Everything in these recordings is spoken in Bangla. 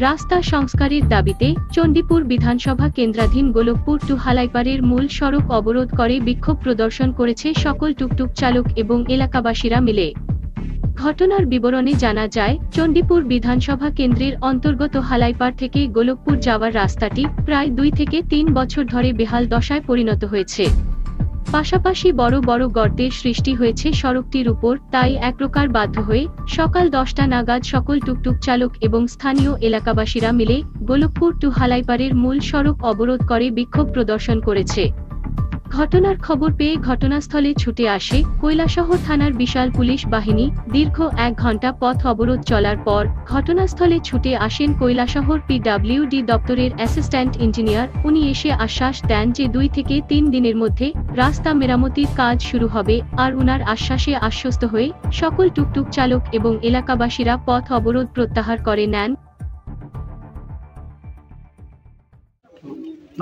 রাস্তা সংস্কারের দাবিতে চণ্ডীপুর বিধানসভা কেন্দ্রাধীন গোলকপুর টু হালাইপাড়ের মূল সড়ক অবরোধ করে বিক্ষোভ প্রদর্শন করেছে সকল টুকটুক চালক এবং এলাকাবাসীরা মিলে। ঘটনার বিবরণে জানা যায়, চণ্ডীপুর বিধানসভা কেন্দ্রের অন্তর্গত হালাইপাড় থেকে গোলকপুর যাওয়ার রাস্তাটি প্রায় দুই থেকে তিন বছর ধরে বেহাল দশায় পরিণত হয়েছে। পাশাপাশি বড় বড় গর্তের সৃষ্টি হয়েছে সড়কটির উপর, তাই এক প্রকার বাধ্য হয়ে সকাল দশটা নাগাদ সকল টুকটুক চালক এবং স্থানীয় এলাকাবাসীরা মিলে গোলকপুর টু হালাইপাড়ের মূল সড়ক অবরোধ করে বিক্ষোভ প্রদর্শন করেছে। ঘটনার খবর পেয়ে ঘটনাস্থলে ছুটে আসে কৈলাসহর থানার বিশাল পুলিশ বাহিনী। দীর্ঘ এক ঘণ্টা পথ অবরোধ চলার পর ঘটনাস্থলে ছুটে আসেন কৈলাসহর পিডাব্লিউডি দপ্তরের অ্যাসিস্ট্যান্ট ইঞ্জিনিয়ার। উনি এসে আশ্বাস দেন যে দুই থেকে তিন দিনের মধ্যে রাস্তা মেরামতির কাজ শুরু হবে আর উনার আশ্বাসে আশ্বস্ত হয়ে সকল টুকটুক চালক এবং এলাকাবাসীরা পথ অবরোধ প্রত্যাহার করে নেন।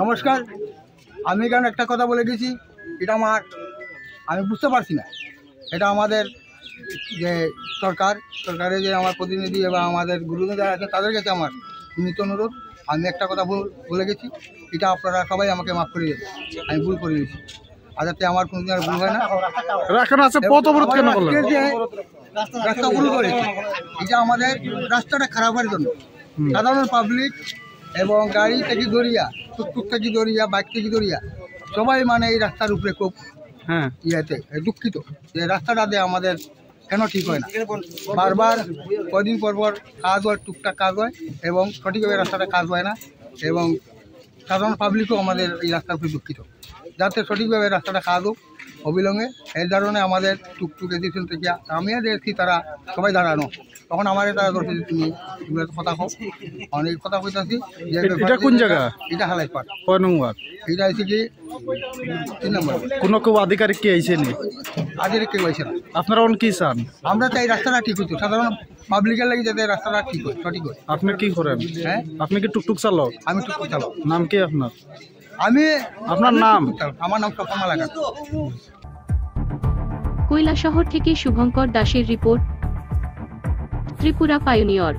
নমস্কার। আমি কেন একটা কথা বলে গেছি এটা আমার আমি বুঝতে পারছি না। এটা আমাদের যে সরকার সরকারের যে আমার প্রতিনিধি এবং আমাদের গুরুজন যারা আছে তাদের কাছে আমার নিত অনুরোধ। আমি একটা কথা ভুল- বলে গেছি। এটা আপনারা সবাই আমাকে মাফ করে দেবেন। আমি ভুল করে দিয়েছি। আর যাতে আমার কোনোদিন আর ভুল হয় না। এখন আছে পথ অবরোধ কেন করলেন? রাস্তা ভুল করেছে এটা আমাদের রাস্তাটা খারাপের জন্য। সাধারণ পাবলিক এবং গাড়ি থেকে দরিয়া টুকটুক থেকে দরিয়া বাইক থেকে দরিয়া সবাই মানে এই রাস্তার উপরে খুব হ্যাঁ। ইয়েতে দুঃখিত যে রাস্তাটা দিয়ে আমাদের কেন ঠিক হয় না। বারবার কদিন পর পর কাজ হয় টুকটাক কাজ হয় এবং সঠিকভাবে রাস্তাটা কাজ হয় না এবং সাধারণ পাবলিকও আমাদের এই রাস্তার উপরে দুঃখিত। যাতে সঠিকভাবে রাস্তাটা খাওয়া হোক অবিলম্বে। এর কারণে আমাদের টুকটুক এডিশন থেকে আমিও দেখছি তারা সবাই দাঁড়ানো। তখন আমার তারা ধরছে যে তুমি এগুলো কথা কও। অনেক কথা কইতাছি এটা কোন জায়গা? এটা হালাইপাট কয় নং এটা হচ্ছে কি তিন নম্বর। কোনো কেউ আধিকারিক কি আইছে নি? আজের কেউ হয়েছে না। আপনারা অন কি চান? আমরা চাই রাস্তাটা ঠিক হতো সাধারণ পাবলিকের লাগে যাতে রাস্তাটা ঠিক হয় সঠিক হয়। আপনি কি করেন? হ্যাঁ? আপনি কি টুকটুক চালক? আমি টুকটুক চালক। নাম কি আপনার? আমি আপনার নাম? আমার নাম তপন মালাকা কৈলাসহর থেকে শুভঙ্কর দাসের রিপোর্ট ত্রিপুরা পায়োনিয়র।